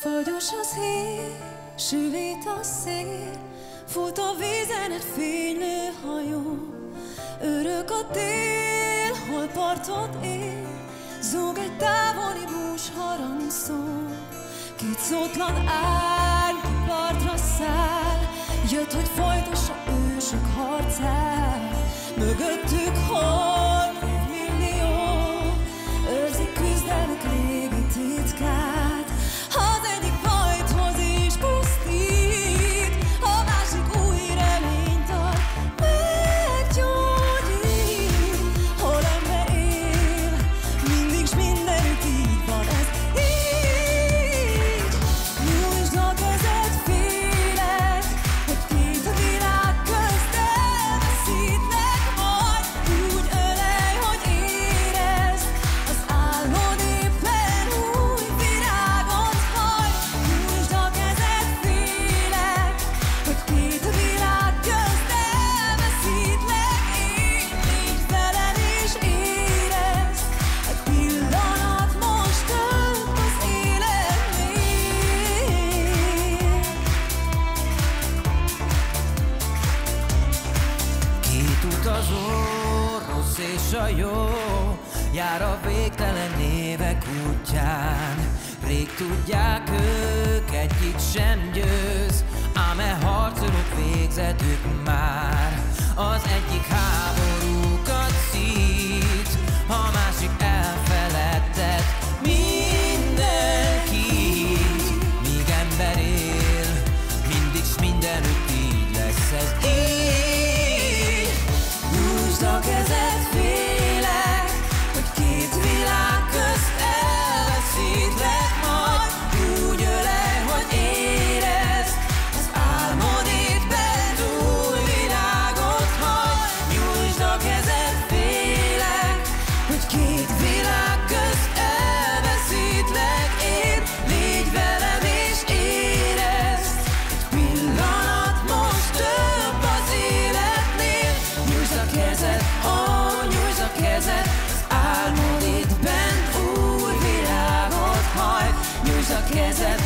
Fagyos az hír, süvít a szél, fut a vízen egy fénylő hajó. Örök a tél, hol partot ér, zúg egy távoli bús harangszó. Két szótlan árny partra száll, jött, hogy folytassa ősök harcát. Mögöttük hol Két utazó, rossz és a jó, jár a végtelen évek útján. Rég tudják ők, egyik sem győz, ám e harcolók végzetük már. Az egyik há took his advice.